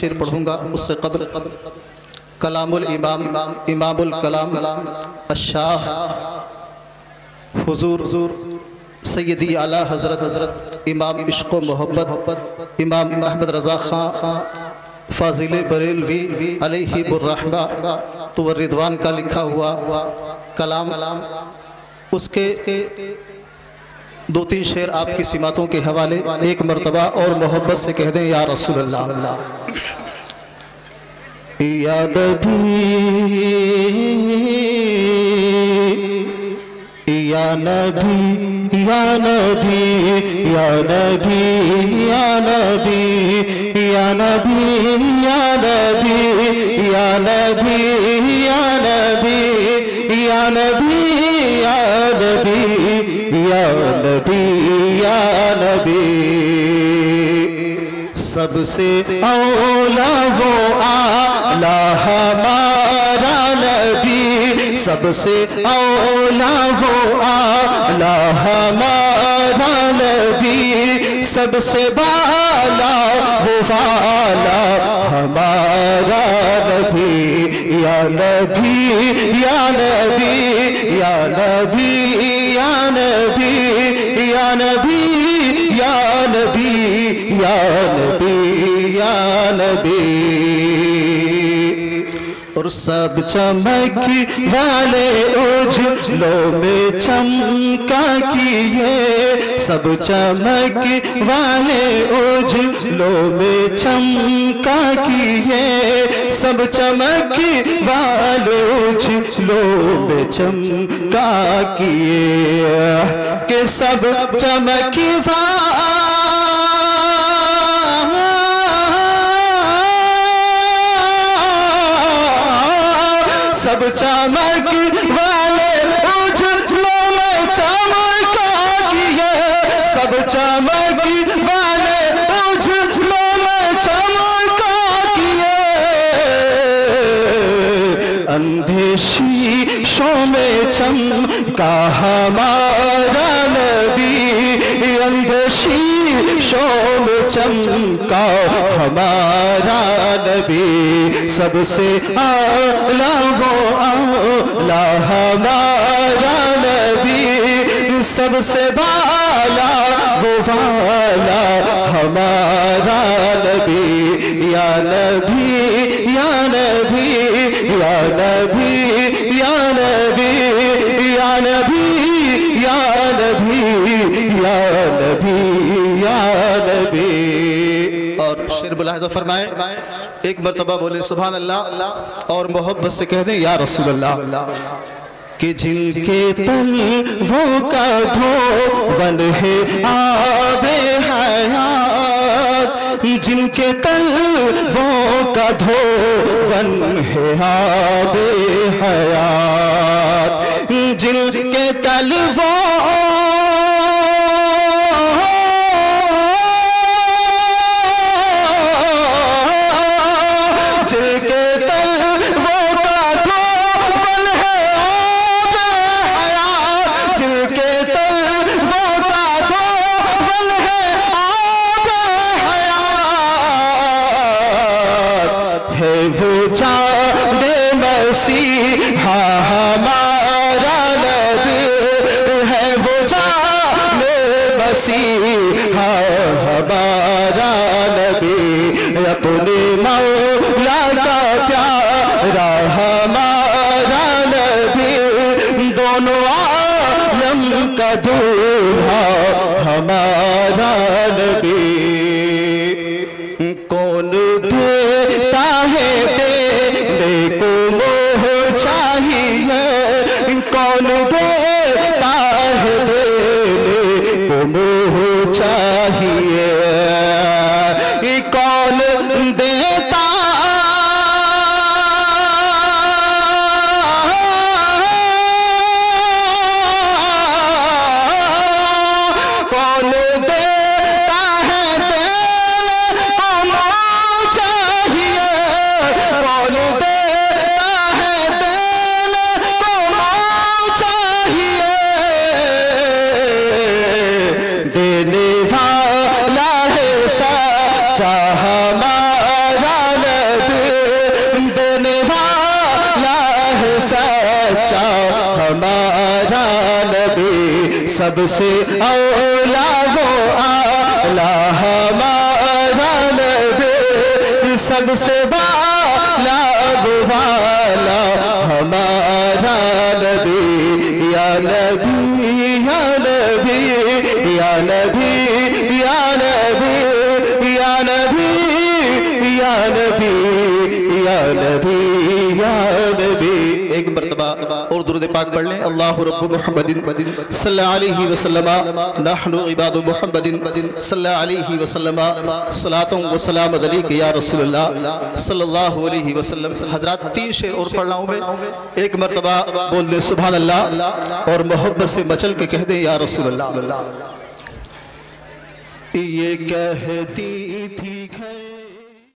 شیر پڑھوں گا اس سے قبل کلام الامام، امام الکلام، الشاہ، حضور، سیدی اعلیٰ حضرت حضرت امام عشق و محبت، امام احمد رضا خان، فاضل بریلوی علیہ الرحمہ، تو ردوان کا لکھا ہوا کلام۔ اس کے دو تین شعر آپ کی سماتوں کے حوالے ایک مرتبہ اور محبت سے کہہ دیں یا رسول اللہ یا نبی یا نبی یا نبی یا نبی یا نبی یا نبی یا نبی یا نبی یا نبی یا نبی یا نبی یا نبی یا نبی۔ سب سے اولا وہ آلہ ہمارا نبی۔ سب سے اولا وہ آلہ ہمارا نبی۔ سب سے بالا وہ والا، ہمارا نبی، یا نبی یا نبی یا نبی یا نبی یا نبی یا نبی یا نبی یا نبی۔ اور سب چمک والے اجلوں میں چمکا کیے۔ سب چمک والے اجلوں میں چمکا کیے۔ سب چمک والے اجلوں میں چمکا کیے۔ کہ سب چمک سب چامک والے اجھ لو میں چمکا دیے سب چامک والے اجھ لو میں چمکا دیے اندھیشی شیشوں میں چمکا ہمارا شو چمکا ہمارا نبی سب سے آلہ وہ آلہ ہمارا نبی سب سے بالا وہ والا ہمارا نبی یا نبی یا نبی یا نبی یا نبی یا نبی یا نبی یا نبی یا نبی. اور شیر ملاحظہ فرمائے ایک مرتبہ بولے سبحان اللہ اور محبت سے کہہ دیں یا رسول اللہ کہ جن کے تل وہ کا دھو ون ہے آب حیات. جن کے تل وہ کا دھو ون ہے آب حیات. جن کے تل وہ مسیحا ہاں، ہمارا نبی ہے وہ جان مسیحا ہاں، ہمارا نبی اپنے مولا کا پیارا۔ ہمارا نبی دونوں عالم کا دولہا ہمارا نبی چاچا ہمارا نبی سب سے اولا وہ آلہ ہمارا نبی سب سے بالا والا ہمارا نبی یا نبی یا نبی یا نبی اور درود پاک پڑھ لیں۔ اللہ رب محمد صلی اللہ علیہ وسلم۔ نحن عباد محمد صلی اللہ علیہ وسلم۔ صلاة و سلام علیک یا رسول اللہ صلی اللہ علیہ وسلم۔ حضرات تین شعر اور پڑھ ہوں میں۔ ایک مرتبہ بول دیں سبحان اللہ اور محبت سے مچل کے کہہ دیں یا رسول اللہ یہ کہتی تھی گھر